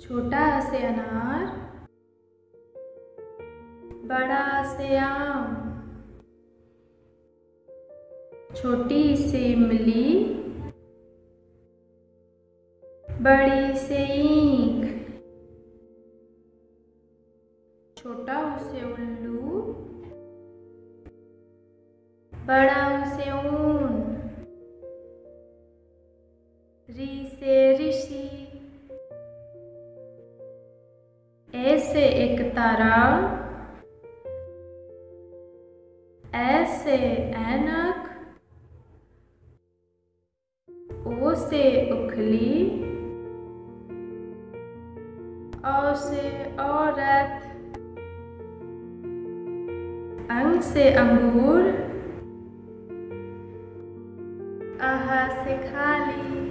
छोटा से अनार, बड़ा से आम, छोटी से इमली, बड़ी से ईंख, छोटा से उल्लू, बड़ा से ऊन, री से ऋषि। ऐसे एक तारा ऐसे ऐनक, ओ से उखली, औ से औरत, अंग से अंगूर आहा से खाली।